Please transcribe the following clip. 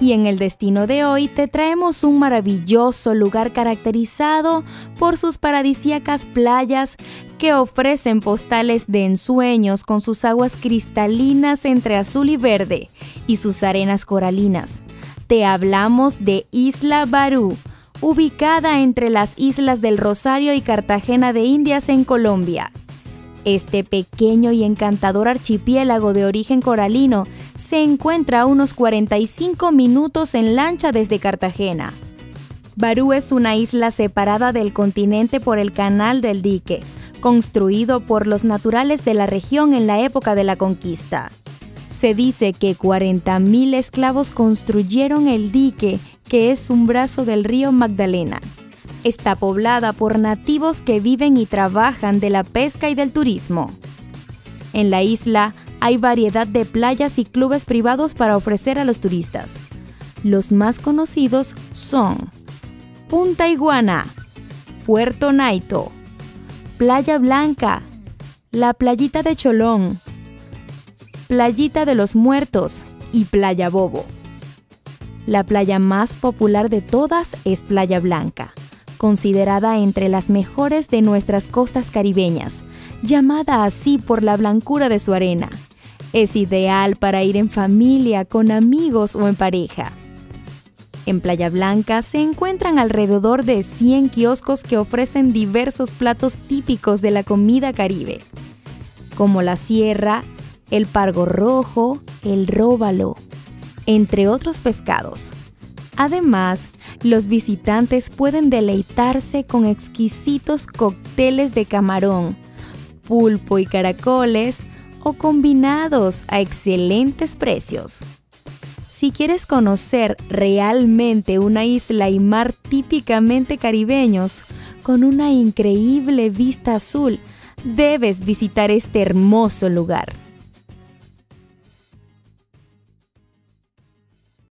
Y en el destino de hoy te traemos un maravilloso lugar caracterizado por sus paradisíacas playas que ofrecen postales de ensueños con sus aguas cristalinas entre azul y verde y sus arenas coralinas. Te hablamos de Isla Barú, ubicada entre las islas del Rosario y Cartagena de Indias en Colombia. Este pequeño y encantador archipiélago de origen coralino se encuentra a unos 45 minutos en lancha desde Cartagena. Barú es una isla separada del continente por el Canal del Dique, construido por los naturales de la región en la época de la conquista. Se dice que 40.000 esclavos construyeron el dique, que es un brazo del río Magdalena. Está poblada por nativos que viven y trabajan de la pesca y del turismo. En la isla hay variedad de playas y clubes privados para ofrecer a los turistas. Los más conocidos son Punta Iguana, Puerto Naito, Playa Blanca, la Playita de Cholón, Playita de los Muertos y Playa Bobo. La playa más popular de todas es Playa Blanca considerada entre las mejores de nuestras costas caribeñas, llamada así por la blancura de su arena. Es ideal para ir en familia, con amigos o en pareja. En Playa Blanca se encuentran alrededor de 100 kioscos que ofrecen diversos platos típicos de la comida caribe, como la sierra, el pargo rojo, el róbalo, entre otros pescados. Además, los visitantes pueden deleitarse con exquisitos cócteles de camarón, pulpo y caracoles o combinados a excelentes precios. Si quieres conocer realmente una isla y mar típicamente caribeños, con una increíble vista azul, debes visitar este hermoso lugar.